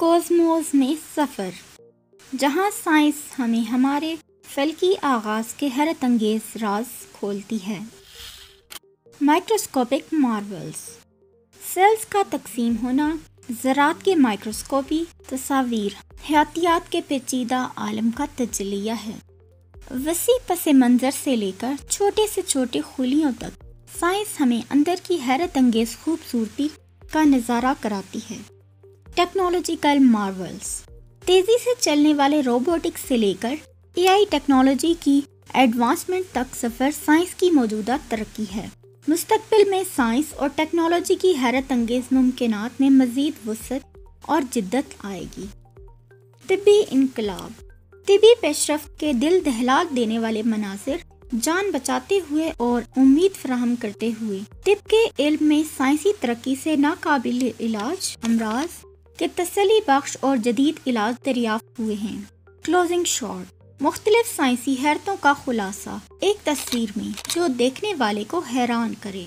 कोसमोस में सफ़र, जहाँ साइंस हमें हमारे फलकी आगाज़ के हैरत अंगेज राज खोलती है। माइक्रोस्कोपिक मार्वल्स, सेल्स का तकसीम होना ज़रात के माइक्रोस्कोपी तस्वीर हयातियात के पेचीदा आलम का तजलिया है। वसी पस मंज़र से लेकर छोटे से छोटे खुलियों तक साइंस हमें अंदर की हैरत अंगेज खूबसूरती का नज़ारा कराती है। टेक्नोलॉजिकल मार्वल्स तेज़ी से चलने वाले रोबोटिक्स से लेकर एआई टेक्नोलॉजी की एडवांसमेंट तक सफ़र साइंस की मौजूदा तरक्की है। मुस्तकबिल में साइंस और टेक्नोलॉजी की हैरत अंगेज मुमकिन में मज़ीद वसत और जिद्दत आएगी। तिबी इनकलाब। तिबी पेशरफ के दिल दहला देने वाले मनासिर जान बचाते हुए और उम्मीद फ्राहम करते हुए तिब के इल्म में साइंसी तरक्की से नाकाबिल इलाज, अमराज के तसली बख्श और जदीद इलाज दरिया हुए हैं। क्लोजिंग शॉट मुख्तलिफ़ साइंसी हैरतों का खुलासा, एक तस्वीर में, जो देखने वाले को हैरान करे।